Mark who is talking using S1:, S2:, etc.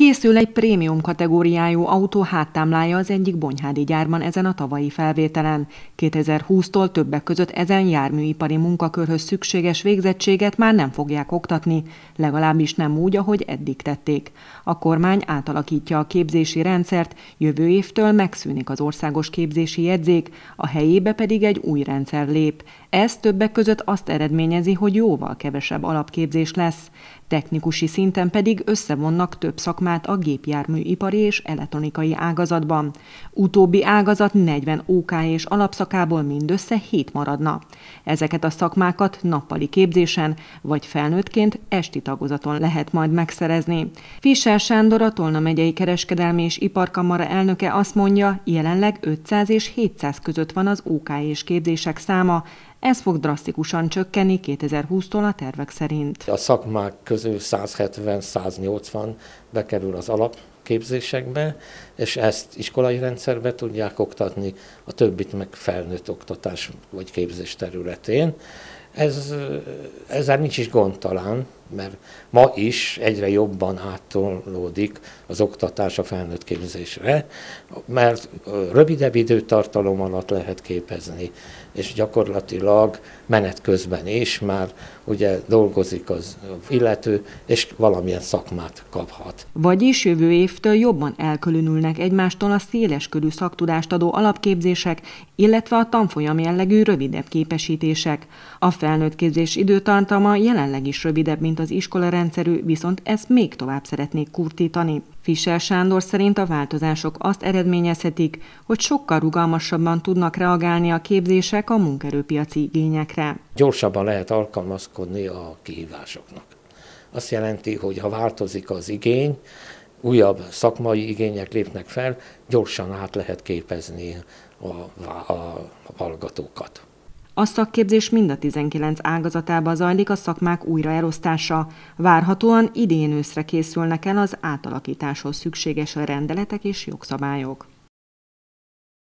S1: Készül egy prémium kategóriájú autó háttámlája az egyik bonyhádi gyárban ezen a tavalyi felvételen. 2020-tól többek között ezen járműipari munkakörhöz szükséges végzettséget már nem fogják oktatni, legalábbis nem úgy, ahogy eddig tették. A kormány átalakítja a képzési rendszert, jövő évtől megszűnik az országos képzési jegyzék, a helyébe pedig egy új rendszer lép. Ez többek között azt eredményezi, hogy jóval kevesebb alapképzés lesz. Technikusi szinten pedig összevonnak több szakmát a gépjárműipari és elektronikai ágazatban. Utóbbi ágazat 40 OK és alapszakából mindössze 7 maradna. Ezeket a szakmákat nappali képzésen vagy felnőttként esti tagozaton lehet majd megszerezni. Fischer Sándor, a Tolna megyei kereskedelmi és iparkamara elnöke azt mondja, jelenleg 500 és 700 között van az OK és képzések száma, ez fog drasztikusan csökkenni 2020-tól a tervek szerint.
S2: A szakmák közül 170-180 bekerül az alapképzésekbe, és ezt iskolai rendszerbe tudják oktatni, a többit meg felnőtt oktatás vagy képzés területén. Ez, ezzel nincs is gond talán, mert ma is egyre jobban áttolódik az oktatás a felnőtt képzésre, mert rövidebb időtartalom alatt lehet képezni, és gyakorlatilag menet közben is már ugye dolgozik az illető, és valamilyen szakmát kaphat.
S1: Vagyis jövő évtől jobban elkülönülnek egymástól a széles körű szaktudást adó alapképzések, illetve a tanfolyam jellegű rövidebb képesítések. A felnőtt képzés időtartama jelenleg is rövidebb, mint az iskola rendszerű, viszont ezt még tovább szeretnék kurtítani. Fischer Sándor szerint a változások azt eredményezhetik, hogy sokkal rugalmasabban tudnak reagálni a képzések a munkerőpiaci igényekre.
S2: Gyorsabban lehet alkalmazkodni a kihívásoknak. Azt jelenti, hogy ha változik az igény, újabb szakmai igények lépnek fel, gyorsan át lehet képezni a, a, a hallgatókat.
S1: A szakképzés mind a 19 ágazatában zajlik a szakmák újraelosztása. Várhatóan idén őszre készülnek el az átalakításhoz szükséges rendeletek és jogszabályok.